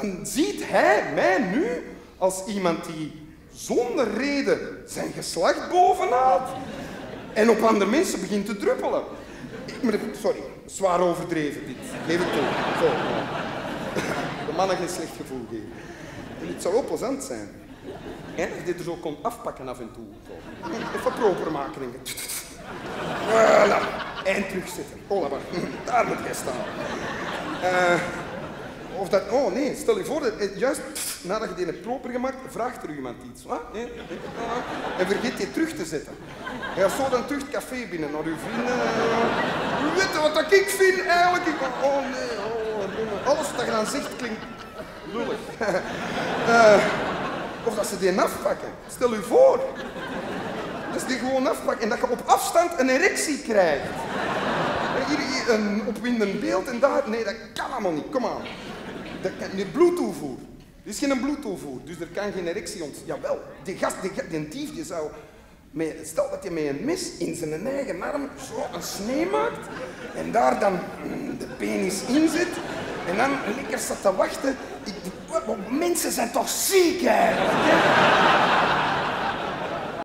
dan ziet hij mij nu als iemand die zonder reden zijn geslacht bovenhaalt en op andere mensen begint te druppelen. Sorry, zwaar overdreven dit. Geef het toe. De mannen geen slecht gevoel geven. En het zou wel plezant zijn. En dat je dit er zo kon afpakken af en toe. Even proper maken. ik. Voilà. En terugzetten. Oh. Daar moet jij staan. Eh, of dat, oh nee, stel je voor dat eh, juist nadat je die hebt proper gemaakt, vraagt er iemand iets. Wat? En vergeet die terug te zetten. Je gaat zo dan terug het café binnen naar uw vrienden. eh, Weet je wat dat ik vind eigenlijk? Ik, oh nee, oh, nee. alles wat je dan zegt klinkt lullig. Eh, of dat ze die afpakken. Stel u voor. Dat ze die gewoon afpakken en dat je op afstand een erectie krijgt. Hier een opwindend beeld en daar... Nee, dat kan allemaal niet. Kom aan. Dat kan, nee, bloedtoevoer. Er is geen bloedtoevoer, dus er kan geen erectie ontstaan. Jawel, die gast, die, die dief, die zou... Met, stel dat hij met een mes in zijn eigen arm zo een snee maakt en daar dan mm, de penis in zit en dan lekker staat te wachten. Ik, mensen zijn toch ziek?